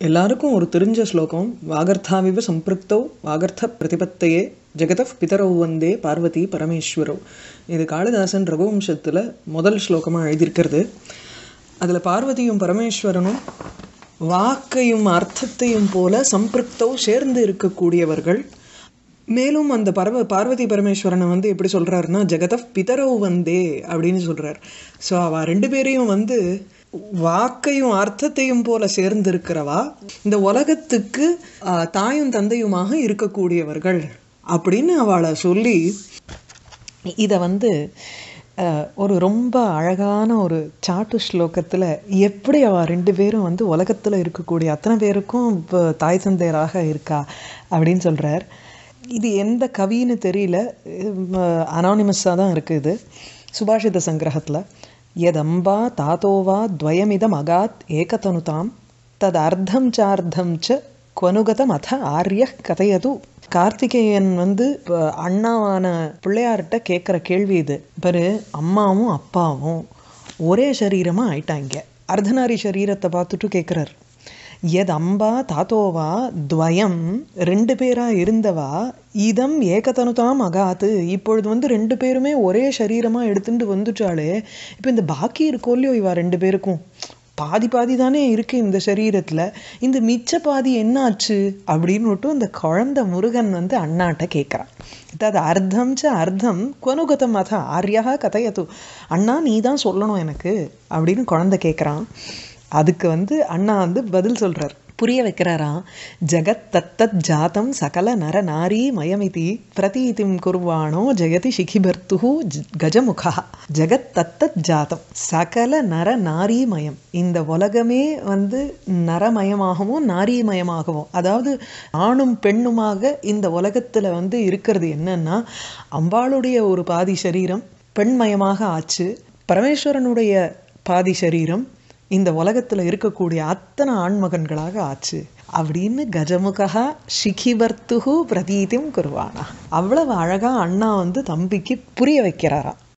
எல்லாருக்கும் ஒரு தெரிஞ்ச ஸ்லோகம் வாகர்த்தாவிவ சம்பிருக்தோ வாகர்த்த பிரதிபத்தையே ஜெகத பிதரவு வந்தே பார்வதி பரமேஸ்வரோ. இது காளிதாசன் ரகுவம்சத்தில் முதல் ஸ்லோகமாக எழுதியிருக்கிறது. அதில் பார்வதியும் பரமேஸ்வரனும் வாக்கையும் அர்த்தத்தையும் போல சம்பிருக்தோ சேர்ந்து இருக்கக்கூடியவர்கள். மேலும் அந்த பரவ பார்வதி பரமேஸ்வரனை வந்து எப்படி சொல்கிறாருன்னா ஜெகத பிதரவு வந்தே அப்படின்னு சொல்கிறார் ஸோ அவள் ரெண்டு பேரையும் வந்து வாக்கையும் அர்த்தத்தையும் போல சேர்ந்திருக்கிறவா? இந்த உலகத்துக்கு தாயும் தந்தையுமாக இருக்கக்கூடியவர்கள் அப்படின்னு அவளை சொல்லி இதை வந்து ஒரு ரொம்ப அழகான ஒரு சாட்டு ஸ்லோகத்தில் எப்படி அவள் ரெண்டு பேரும் வந்து உலகத்தில் இருக்கக்கூடிய அத்தனை பேருக்கும் இப்போ தாய் தந்தையராக இருக்கா அப்படின்னு சொல்கிறார் இது எந்த கவின்னு தெரியல. அனானிமஸாக தான் இருக்குது சுபாஷித சங்கிரகத்தில். யதம்பா தாத்தோவா துவயமிதம் அகாத் ஏகதனுதாம் ததர்த்தம் சார்த்தம் ச குவனுகதம் அத ஆரிய கதையது கார்த்திகேயன் வந்து அண்ணாவான பிள்ளையார்கிட்ட கேட்குற கேள்வி இது பாரு அம்மாவும் அப்பாவும் ஒரே சரீரமாக ஆயிட்டாங்க அர்த்தநாரி சரீரத்தை பார்த்துட்டு கேட்குறாரு எத் அம்பா தாத்தோவா துவயம் ரெண்டு பேராக இருந்தவா இதம் ஏகதனுதாம் அகாத்து. இப்பொழுது வந்து ரெண்டு பேருமே ஒரே சரீரமாக எடுத்துட்டு வந்துட்டாலே இப்போ இந்த பாக்கி இருக்கோ இல்லையோ இவா ரெண்டு பேருக்கும்? பாதி பாதி தானே இருக்குது இந்த சரீரத்தில். இந்த மிச்ச பாதி என்னாச்சு? அப்படின்னுட்டு அந்த குழந்த முருகன் வந்து அண்ணாட்ட கேட்குறான் தது அர்த்தம் ச அர்த்தம் கொனுகதம் அத ஆரியாக கதையது. அண்ணா நீ தான் சொல்லணும் எனக்கு அப்படின்னு குழந்த கேட்குறான் அதுக்கு வந்து அண்ணா வந்து பதில் சொல்கிறார் புரிய வைக்கிறாராம் ஜகத் தத்தத் ஜாதம் சகல நர நாரி மயமிதி பிரதீதிம் குர்வாணோ ஜெயதி சிகிபர்த்து கஜமுகா ஜகத் தத்தத் ஜாதம் சகல நர நாரீமயம் இந்த உலகமே வந்து நரமயமாகவும் நாரீமயமாகவும். அதாவது ஆணும் பெண்ணுமாக இந்த உலகத்தில் வந்து இருக்கிறது என்னன்னா அம்பாளுடைய ஒரு பாதி சரீரம் பெண்மயமாக ஆச்சு பரமேஸ்வரனுடைய பாதி சரீரம் இந்த உலகத்தில் இருக்கக்கூடிய அத்தனை ஆண்மகன்களாக ஆச்சு. அப்படின்னு கஜமுகா சிகிபர்த்துகு பிரதீதிம் குருவானா. அவ்வளவு அழகா அண்ணா வந்து தம்பிக்கு புரிய வைக்கிறாராம்.